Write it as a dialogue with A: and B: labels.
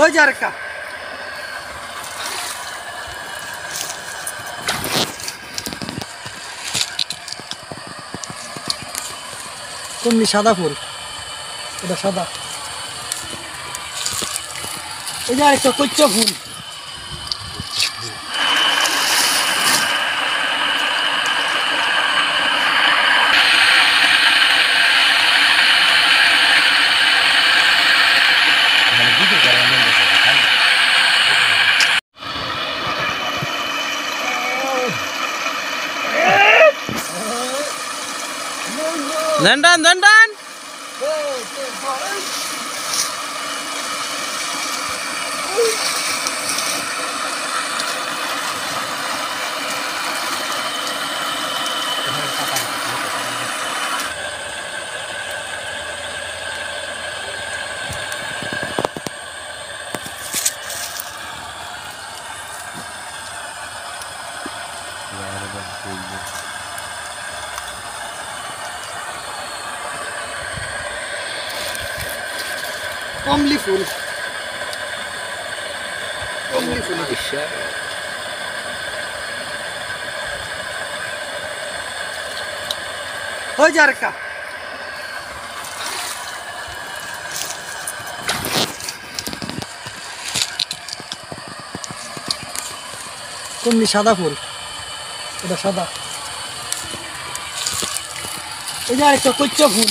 A: ওই যে সাদা ফুল? এটা সাদা। এই যে আরেকটা কচ্চা ফুল।
B: Dandan, dandan. Yeah, I don't know.
A: কমলি ফুল। কমলি ফুল। ওই যে আরেকটা। কমলি সাদা ফুল। এটা সাদা। এই যে আরেকটা কচ্চা ফুল।